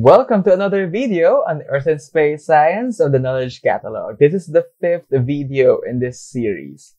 Welcome to another video on Earth and Space Science of the Knowledge Catalog. This is the fifth video in this series.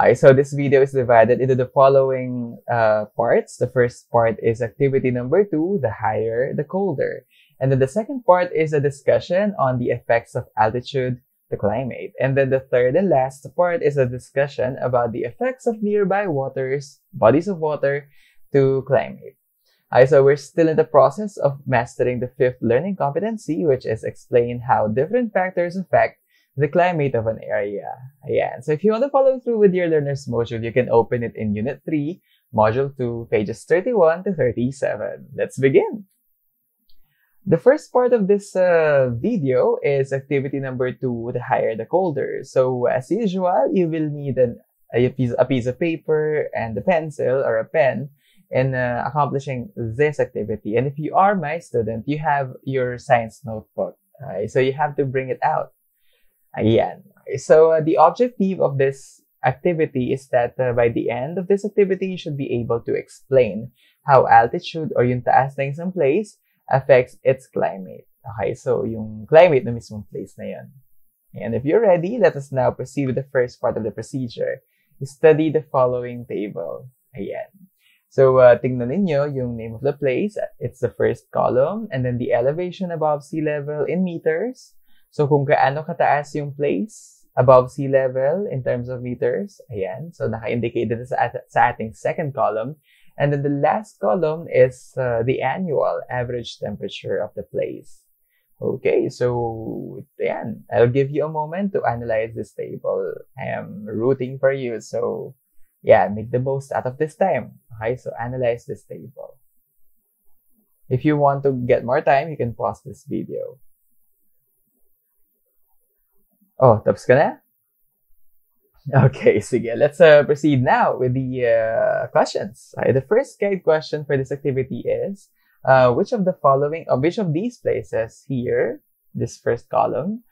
Okay, so this video is divided into the following uh, parts. The first part is activity number two, the higher, the colder. And then the second part is a discussion on the effects of altitude to climate. And then the third and last part is a discussion about the effects of nearby waters, bodies of water to climate. Okay, so we're still in the process of mastering the fifth learning competency, which is explain how different factors affect the climate of an area. Ayan. So if you want to follow through with your learner's module, you can open it in Unit 3, Module 2, pages 31 to 37. Let's begin. The first part of this uh, video is activity number 2, the higher the colder. So as usual, you will need an, a, piece, a piece of paper and a pencil or a pen in uh, accomplishing this activity. And if you are my student, you have your science notebook. Right? So you have to bring it out. Ayan. So uh, the objective of this activity is that uh, by the end of this activity, you should be able to explain how altitude or yung taas ng isang place affects its climate. Okay, so yung climate na mismong place na yun. And if you're ready, let us now proceed with the first part of the procedure. Study the following table. Ayan. So, uh, tingnan ninyo yung name of the place. It's the first column. And then the elevation above sea level in meters. So, kung gaano kataas yung place above sea level in terms of meters. Ayan. So, naka-indicate dito sa, sa ating second column. And then the last column is uh, the annual average temperature of the place. Okay, so ayan. I'll give you a moment to analyze this table. I am rooting for you. So, yeah, make the most out of this time. Okay, so analyze this table. If you want to get more time, you can pause this video. Oh, tapos ka na? Okay, sige. Let's uh, proceed now with the uh, questions. Okay, the first guide question for this activity is, uh, which of the following, or which of these places here, this first column,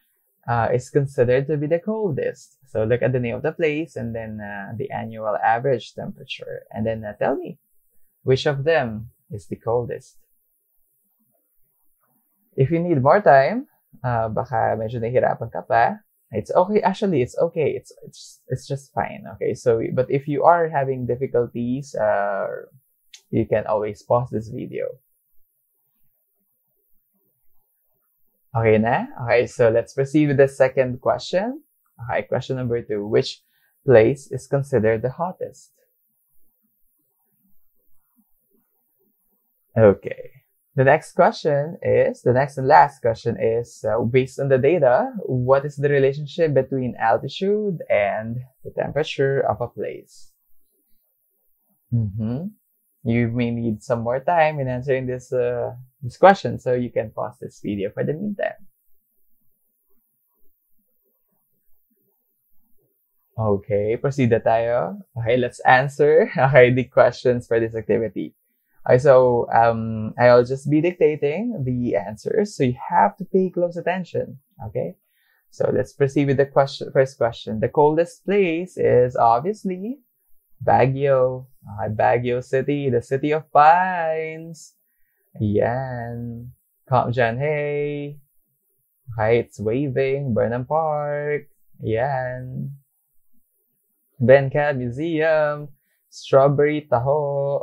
uh, is considered to be the coldest. So look at the name of the place and then uh, the annual average temperature. And then uh, tell me, which of them is the coldest? If you need more time, uh, baka medyo nahihirapan ka pa, it's okay. Actually, it's okay. It's, it's, it's just fine. Okay. So, but if you are having difficulties, uh, you can always pause this video. Okay na? Okay, so let's proceed with the second question. Okay, question number two. Which place is considered the hottest? Okay. The next question is, the next and last question is, uh, based on the data, what is the relationship between altitude and the temperature of a place? Mm-hmm. You may need some more time in answering this uh, this question, so you can pause this video for the meantime. Okay, proceed na tayo. Okay, let's answer okay, the questions for this activity. Okay, so um, I'll just be dictating the answers, so you have to pay close attention. Okay, so let's proceed with the question. First question: The coldest place is obviously Baguio. Okay, Baguio City, the city of pines. Ayan. Camp John Hay. It's waving. Burnham Park. Ayan. Benka Museum. Strawberry Taho.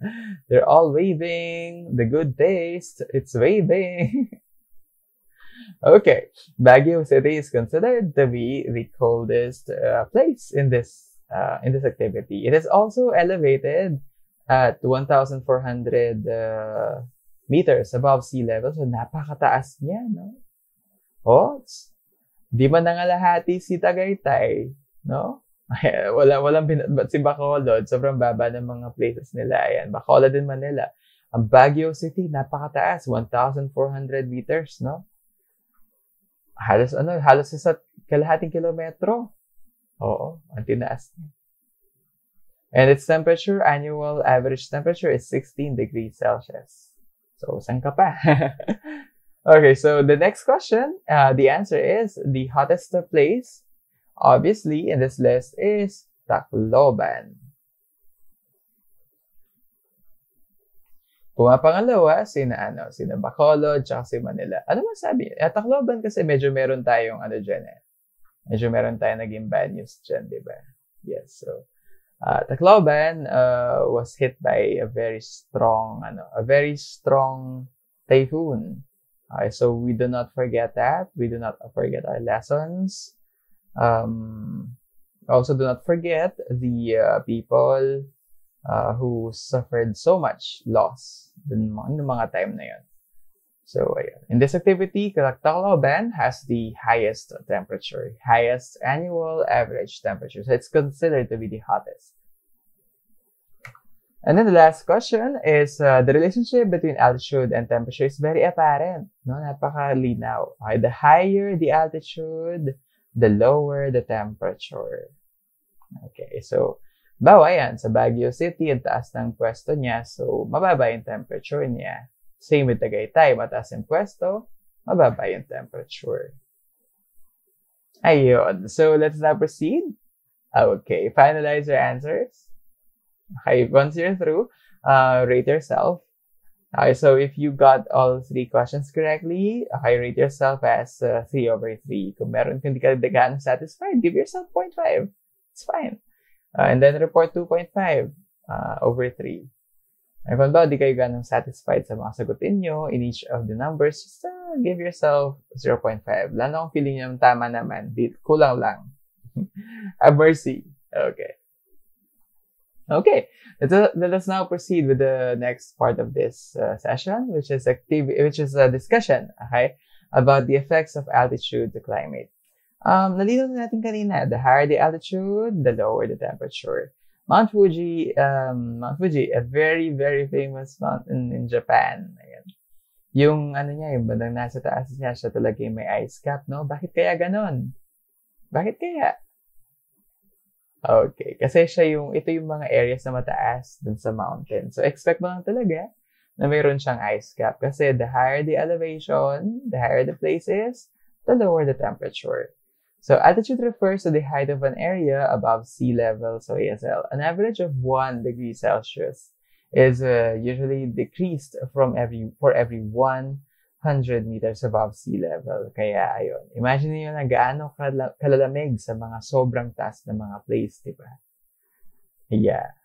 They're all waving. The good taste. It's waving. okay. Baguio City is considered to be the coldest uh, place in this uh, in this activity. It is also elevated at 1,400 uh, meters above sea level. So, napakataas niya, no? Oh, di man nangalahati si Tagaytay, no? wala, walang binatbat si Bacolod. Sobrang baba ng mga places nila. Ayan, Bacolod din Manila. Ang Baguio City, napakataas. 1,400 meters, no? Halos ano, halos sa kalahating kilometro. Oo, ang tinaas niya. And its temperature, annual average temperature is 16 degrees Celsius. So, saan ka pa? okay, so the next question, uh, the answer is the hottest place, obviously, in this list is Tacloban. Pumapangalawa, sina ano, sina Bacolod, tsaka si Manila. Ano masabi? At Tacloban kasi medyo meron tayong ano dyan eh. Medyo meron tayong naging bad news dyan, di ba? Yes, so uh, Tacloban uh, was hit by a very strong, ano, a very strong typhoon. Okay, so we do not forget that. We do not forget our lessons. Um, also, do not forget the uh, people uh, who suffered so much loss dun mga, mga time na yun. So, ayan. In this activity, Tacloban has the highest temperature, highest annual average temperature. So, it's considered to be the hottest. And then the last question is uh, the relationship between altitude and temperature is very apparent. No, napakalinaw. Okay, the higher the altitude, the lower the temperature. Okay, so Bawa yan, sa Baguio City, ang taas ng pwesto niya, so mababa yung temperature niya. Same with Tagaytay, mataas yung pwesto, mababa yung temperature. Ayun. So, let's now proceed. Okay. Finalize your answers. Okay. Once you're through, uh, rate yourself. Okay. So, if you got all three questions correctly, okay, rate yourself as uh, 3 over 3. Kung meron kung di ka gaano satisfied, give yourself 0.5. It's fine. Uh, and then report 2.5 uh, over 3. And kung ba, di kayo ganang satisfied sa mga sagutin nyo in each of the numbers, just uh, give yourself 0.5. Lalo kung feeling nyo tama naman, kulang lang. Have mercy. Okay. Okay, let, let us now proceed with the next part of this uh, session, which is activity, which is a discussion, okay, about the effects of altitude to climate. Um, nalito na natin kanina, the higher the altitude, the lower the temperature. Mount Fuji, um, Mount Fuji, a very, very famous mountain in Japan. Ayan. Yung ano niya, yung bandang nasa taas niya, siya talaga yung may ice cap, no? Bakit kaya ganon? Bakit kaya? Okay, kasi siya yung, ito yung mga areas na mataas dun sa mountain. So, expect mo lang talaga na mayroon siyang ice cap. Kasi the higher the elevation, the higher the place is, the lower the temperature. So altitude refers to the height of an area above sea level, so ASL. An average of 1 degree Celsius is uh, usually decreased from every for every 100 meters above sea level. Kaya ayun, imagine niyo na gaano kalalamig sa mga sobrang taas na mga place, di ba? Yeah.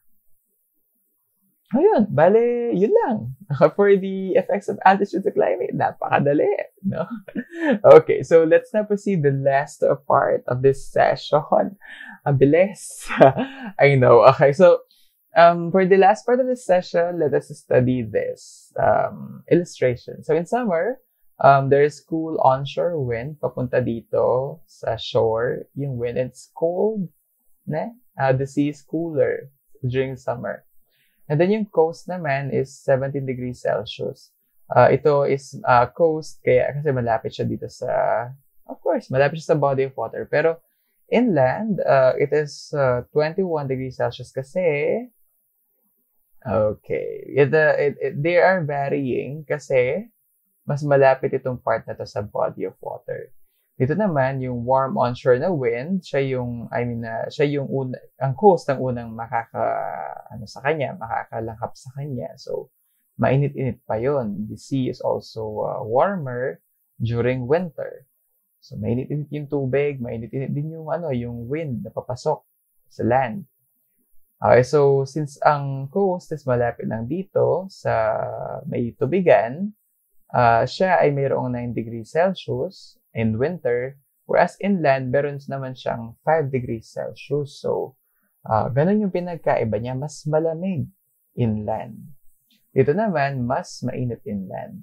Ayun, bale, yun lang. For the effects of altitude climate, napakadali, no? okay, so let's now proceed the last part of this session. Abilis. I know. Okay, so um, for the last part of this session, let us study this um, illustration. So in summer, um, there is cool onshore wind papunta dito sa shore. Yung wind, it's cold. Ne? Uh, the sea is cooler during summer. And then yung coast naman is 17 degrees Celsius. Uh, ito is uh, coast kaya kasi malapit siya dito sa, of course, malapit siya sa body of water. Pero inland, uh, it is uh, 21 degrees Celsius kasi, okay, it, uh, it, it, they are varying kasi mas malapit itong part na to sa body of water. Dito naman, yung warm onshore na wind, siya yung, I mean, uh, siya yung una, ang coast ang unang makaka, ano sa kanya, makakalangkap sa kanya. So, mainit-init pa yon. The sea is also uh, warmer during winter. So, mainit-init yung tubig, mainit-init din yung, ano, yung wind na papasok sa land. Okay, so since ang coast is malapit lang dito sa may tubigan, uh, siya ay mayroong 9 degrees Celsius in winter. Whereas inland, meron naman siyang 5 degrees Celsius. So, uh, ganun yung pinagkaiba niya. Mas malamig inland. Dito naman, mas mainit inland.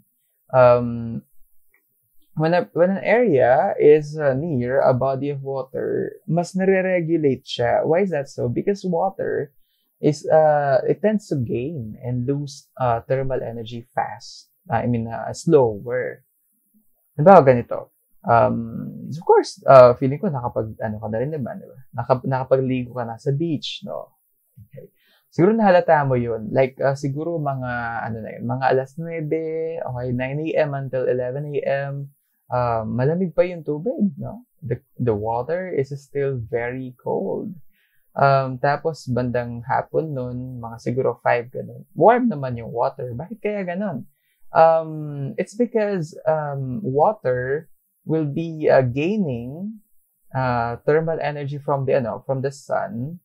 Um, when, a, when an area is uh, near a body of water, mas nare-regulate siya. Why is that so? Because water is, uh, it tends to gain and lose uh, thermal energy fast. I mean, uh, slower. Diba ganito? Um, of course, uh, feeling ko nakapag, ano ka na rin naman, di ba? Nakap, nakapagligo ka na sa beach, no? Okay. Siguro nahalata mo yun. Like, uh, siguro mga, ano na yun, mga alas 9, okay, 9 a.m. until 11 a.m., uh, malamig pa yung tubig, no? The, the water is still very cold. Um, tapos, bandang hapon nun, mga siguro 5 ganun, warm naman yung water. Bakit kaya ganun? Um, it's because um, water will be uh, gaining uh, thermal energy from the ano, from the sun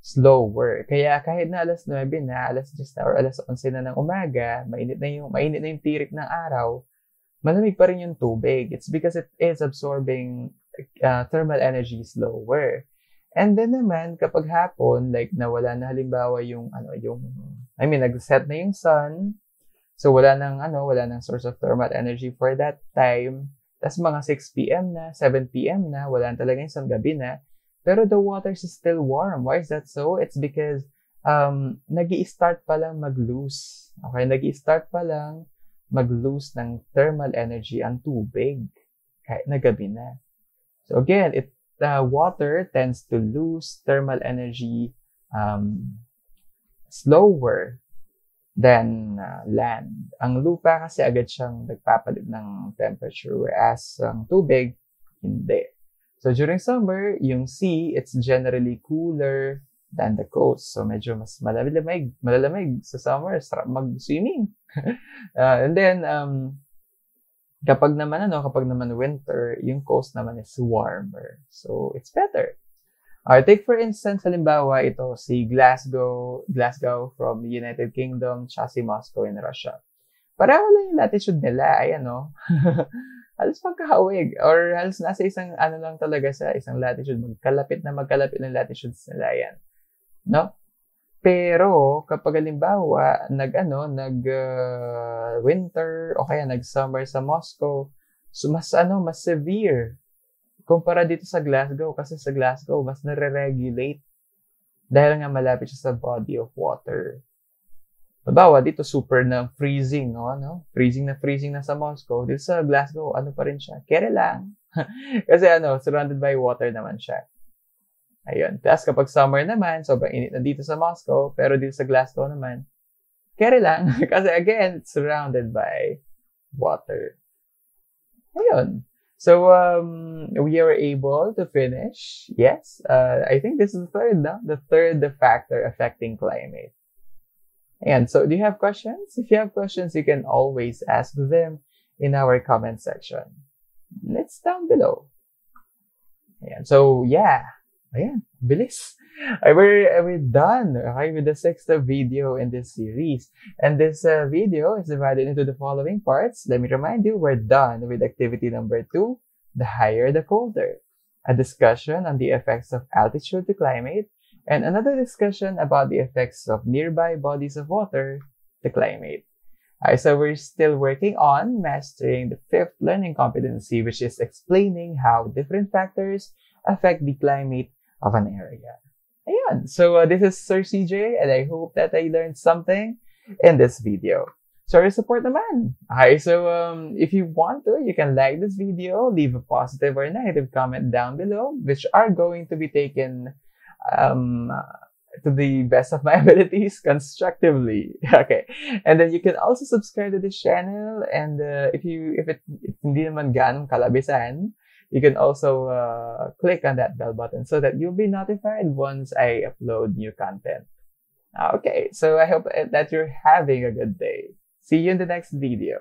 slower. Kaya kahit na alas 9 na, alas 10 na, or alas 11 na ng umaga, mainit na yung, mainit na yung tirik ng araw, malamig pa rin yung tubig. It's because it is absorbing uh, thermal energy slower. And then naman, kapag hapon, like nawala na halimbawa yung, ano, yung, I mean, nag-set na yung sun, so wala nang, ano, wala nang source of thermal energy for that time, tapos mga 6 p.m. na, 7 p.m. na, wala na talaga yung gabi na, pero the water is still warm. Why is that so? It's because um, nag start pa lang mag-lose. Okay, nag start pa lang mag-lose ng thermal energy ang tubig kahit na gabi na. So again, it the water tends to lose thermal energy um, slower than uh, land. Ang lupa kasi agad siyang nagpapalit ng temperature whereas ang tubig, hindi. So during summer, yung sea, it's generally cooler than the coast. So medyo mas malalamig, malalamig sa summer, sarap mag-swimming. uh, and then, um, kapag naman ano, kapag naman winter, yung coast naman is warmer. So it's better. Alright, take for instance, halimbawa ito si Glasgow, Glasgow from the United Kingdom, tsaka si Moscow in Russia. Pareho lang yung latitude nila, ay ano. halos magkahawig or halos nasa isang ano lang talaga sa isang latitude magkalapit na magkalapit ng latitudes nila yan no pero kapag halimbawa nag ano nag uh, winter o kaya nag summer sa Moscow so mas ano mas severe kumpara dito sa Glasgow kasi sa Glasgow mas nare-regulate dahil nga malapit siya sa body of water Halimbawa, dito super na freezing, no? no? Freezing na freezing na sa Moscow. Dito sa Glasgow, ano pa rin siya? Kere lang. Kasi ano, surrounded by water naman siya. Ayun. Tapos kapag summer naman, sobrang init na dito sa Moscow, pero dito sa Glasgow naman, kere lang. Kasi again, surrounded by water. Ayun. So, um, we are able to finish. Yes. Uh, I think this is the third, no? The third factor affecting climate. And so do you have questions? If you have questions, you can always ask them in our comment section. Let's down below. And so yeah, ayan, bilis. We're, we're done okay, with the sixth video in this series. And this uh, video is divided into the following parts. Let me remind you, we're done with activity number two, the higher the colder. A discussion on the effects of altitude to climate and another discussion about the effects of nearby bodies of water, to climate. Alright, so we're still working on mastering the fifth learning competency, which is explaining how different factors affect the climate of an area. Ayan. So uh, this is Sir CJ, and I hope that I learned something in this video. So support naman. Hi, so um, if you want to, you can like this video, leave a positive or negative comment down below, which are going to be taken um, to the best of my abilities constructively. Okay. And then you can also subscribe to this channel. And uh, if you, if it, hindi naman ganong kalabisan, you can also uh, click on that bell button so that you'll be notified once I upload new content. Okay. So I hope that you're having a good day. See you in the next video.